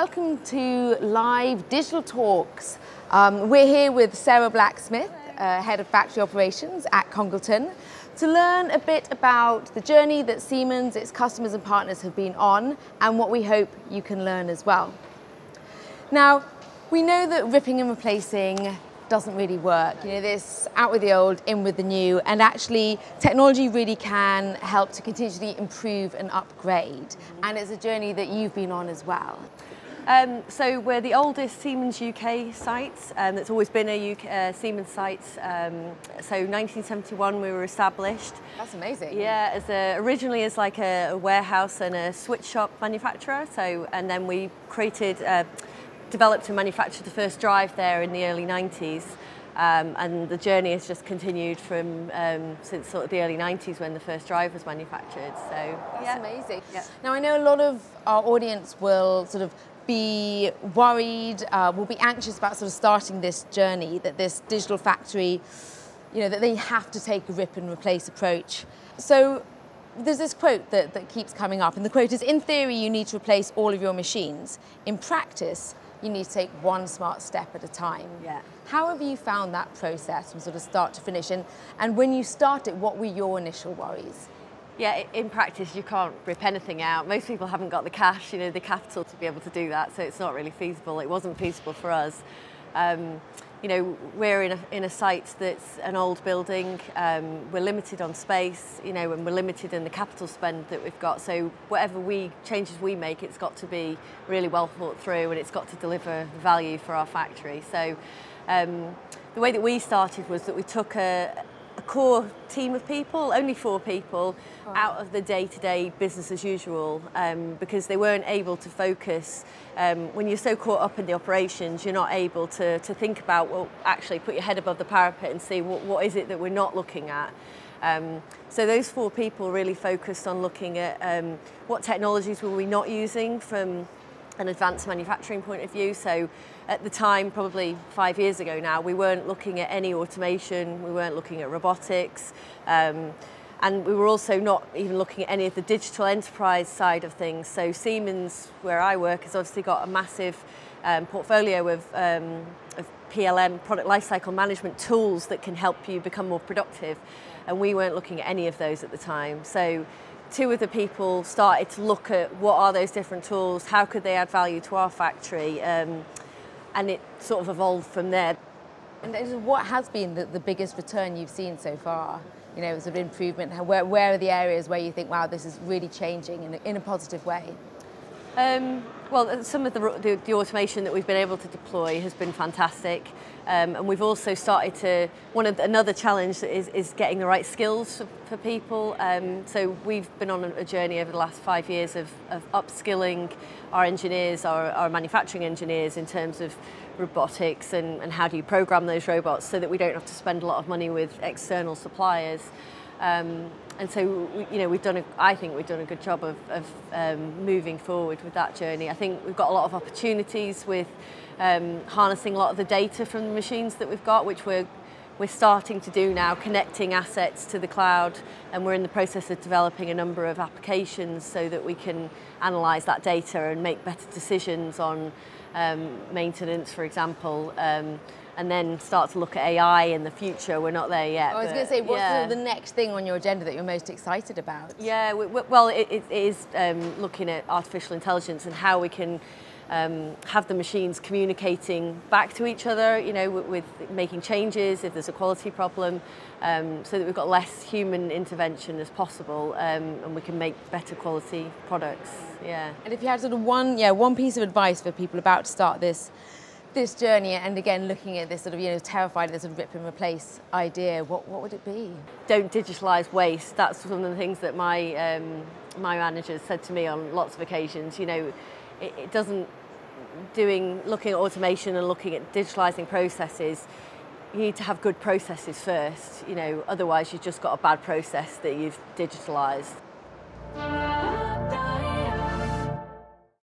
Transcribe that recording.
welcome to live digital talks. Um, we're here with Sarah Black-Smith, uh, Head of Factory Operations at Congleton, to learn a bit about the journey that Siemens, its customers and partners have been on and what we hope you can learn as well. Now, we know that ripping and replacing doesn't really work. You know, this out with the old, in with the new, and actually technology really can help to continually improve and upgrade. And it's a journey that you've been on as well. Um, so we're the oldest Siemens UK site um, that's always been a UK, uh, Siemens site. Um, so 1971 we were established. That's amazing. Yeah, as a, originally as like a, a, warehouse and a switch shop manufacturer. So and then we created, uh, developed and manufactured the first drive there in the early 90s. Um, and the journey has just continued from um, since sort of the early 90s when the first drive was manufactured. So that's yeah. amazing. Yeah. Now I know a lot of our audience will sort of be worried, uh, will be anxious about sort of starting this journey, that this digital factory, you know, that they have to take a rip and replace approach. So there's this quote that, that keeps coming up, and the quote is, in theory, you need to replace all of your machines. In practice, you need to take one smart step at a time. Yeah. How have you found that process from sort of start to finish? And, and when you started, what were your initial worries? Yeah, in practice you can't rip anything out. Most people haven't got the cash, you know, the capital to be able to do that, so it's not really feasible. It wasn't feasible for us. Um, you know, we're in a, in a site that's an old building, um, we're limited on space, you know, and we're limited in the capital spend that we've got, so whatever we changes we make, it's got to be really well thought through and it's got to deliver value for our factory. So um, the way that we started was that we took a, core team of people, only four people, wow. out of the day-to-day -day business as usual um, because they weren't able to focus. Um, when you're so caught up in the operations, you're not able to, to think about, well, actually put your head above the parapet and see what, what is it that we're not looking at. Um, so those four people really focused on looking at um, what technologies were we not using from an advanced manufacturing point of view. So at the time, probably five years ago now, we weren't looking at any automation, we weren't looking at robotics, um, and we were also not even looking at any of the digital enterprise side of things. So Siemens, where I work, has obviously got a massive um, portfolio of, um, of PLM, product lifecycle management tools that can help you become more productive. And we weren't looking at any of those at the time. So two of the people started to look at what are those different tools, how could they add value to our factory, um, and it sort of evolved from there. And what has been the, the biggest return you've seen so far? You know, sort of improvement, where, where are the areas where you think, wow, this is really changing in a, in a positive way? Um, well, some of the, the, the, automation that we've been able to deploy has been fantastic. Um, and we've also started to, one of the, another challenge is, is getting the right skills for, for people. Um, so we've been on a journey over the last five years of, of upskilling our engineers, our, our manufacturing engineers in terms of robotics and, and how do you program those robots so that we don't have to spend a lot of money with external suppliers. Um, and so, you know, we've done, a, I think we've done a good job of, of um, moving forward with that journey. I think we've got a lot of opportunities with um, harnessing a lot of the data from the machines that we've got, which we're, we're starting to do now, connecting assets to the cloud, and we're in the process of developing a number of applications so that we can analyse that data and make better decisions on um, maintenance, for example. And then start to look at AI in the future. We're not there yet. I was going to say, what's yeah. the, next thing on your agenda that you're most excited about? Yeah, we, we, well, it, it is um, looking at artificial intelligence and how we can um, have the machines communicating back to each other, you know, with, with making changes if there's a quality problem, um, so that we've got less human intervention as possible, um, and we can make better quality products. Yeah. And if you had sort of one, yeah, one piece of advice for people about to start this this journey and again looking at this sort of you know terrified this sort of rip and replace idea what what would it be? Don't digitalize waste. That's one of the things that my um, my managers said to me on lots of occasions. You know it, it doesn't doing looking at automation and looking at digitalizing processes you need to have good processes first you know otherwise you've just got a bad process that you've digitalized